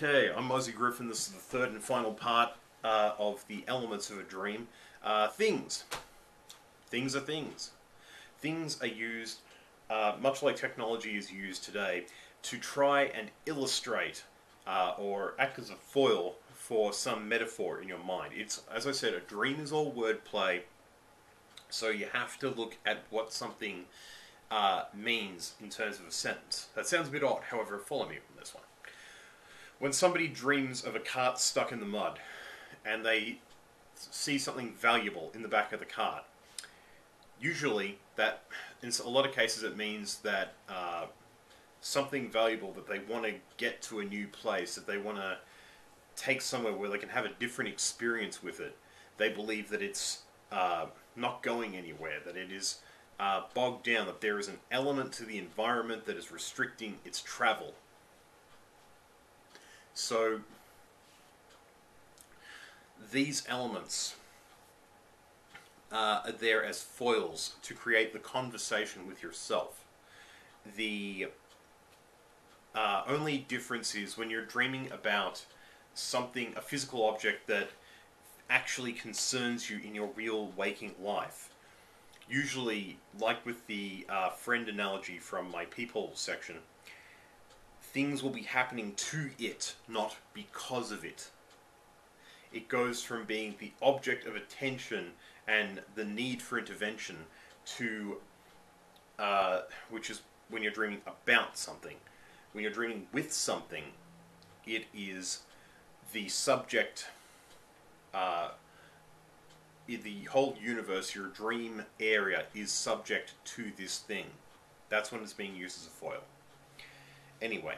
Okay, I'm Aussie Griffin. This is the third and final part uh, of the elements of a dream. Uh, things. Things are things. Things are used, uh, much like technology is used today, to try and illustrate uh, or act as a foil for some metaphor in your mind. It's, as I said, a dream is all wordplay, so you have to look at what something uh, means in terms of a sentence. That sounds a bit odd, however, follow me on this one. When somebody dreams of a cart stuck in the mud and they see something valuable in the back of the cart, usually that, in a lot of cases, it means that uh, something valuable that they want to get to a new place, that they want to take somewhere where they can have a different experience with it. They believe that it's uh, not going anywhere, that it is uh, bogged down, that there is an element to the environment that is restricting its travel. So these elements uh, are there as foils to create the conversation with yourself. The uh, only difference is when you're dreaming about something, a physical object that actually concerns you in your real waking life. Usually, like with the uh, friend analogy from my people section, things will be happening to it, not because of it. It goes from being the object of attention and the need for intervention to, uh, which is when you're dreaming about something. When you're dreaming with something, it is the subject, uh, the whole universe, your dream area, is subject to this thing. That's when it's being used as a foil. Anyway,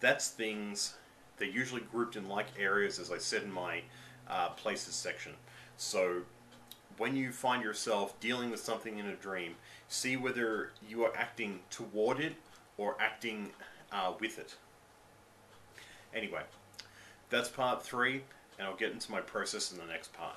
that's things. They're usually grouped in like areas, as I said in my uh, places section. So when you find yourself dealing with something in a dream, see whether you are acting toward it or acting uh, with it. Anyway, that's part three, and I'll get into my process in the next part.